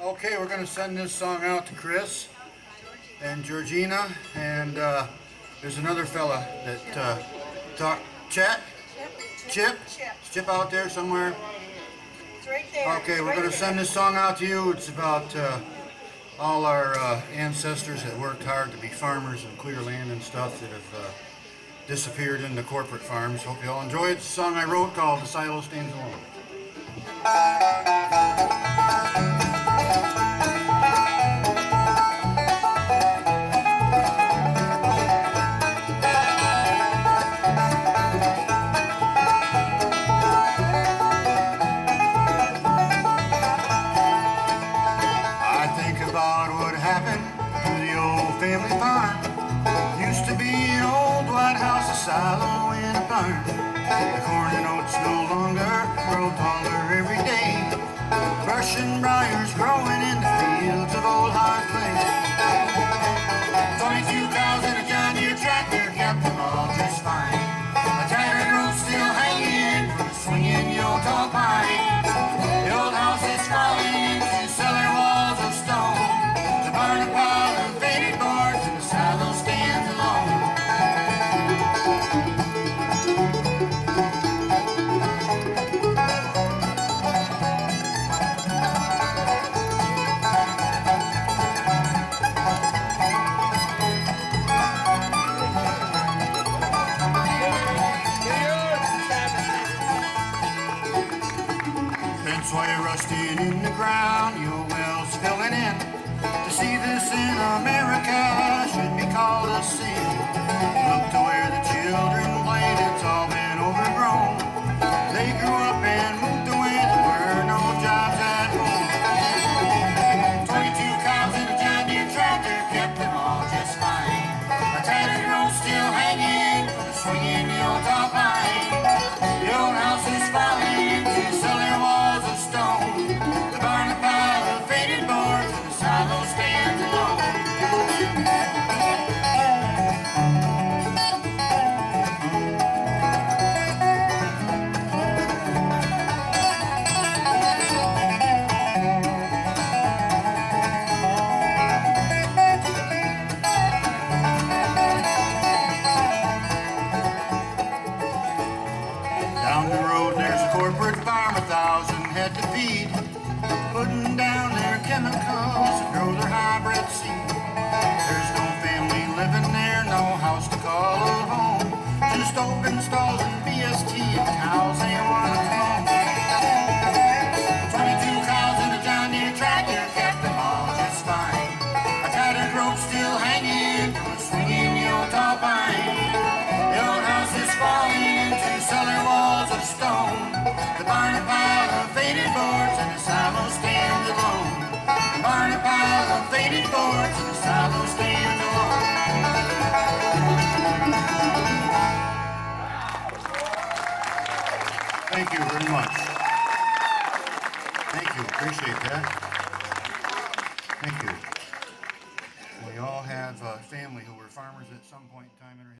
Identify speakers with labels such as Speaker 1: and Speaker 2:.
Speaker 1: Okay, we're gonna send this song out to Chris and Georgina, and uh, there's another fella that uh, talk. Chet, Chip,
Speaker 2: Chip.
Speaker 1: Is Chip out there somewhere.
Speaker 2: It's right there.
Speaker 1: Okay,
Speaker 2: It's
Speaker 1: we're
Speaker 2: right
Speaker 1: gonna send this song out to you. It's about uh, all our uh, ancestors that worked hard to be farmers and clear land and stuff that have uh, disappeared into corporate farms. Hope you all enjoy it. It's a song I wrote called "The Silo Stands Alone." Happened to the old family farm. Used to be an old white house, a silo and a barn. The corn and oats no longer grow taller every day. Brush and briars growing in the fields of old hard clay. Fence wire rusted in the ground, your wells filling in. To see this in America should be called a sin. Look head to feed. Putting down their chemicals to grow their hybrid seed. There's no family living there, no house to call a home. Just open stalls and BST and cows they Thank you very much. Thank you, appreciate that. Thank you. We all have a family who were farmers at some point in time in our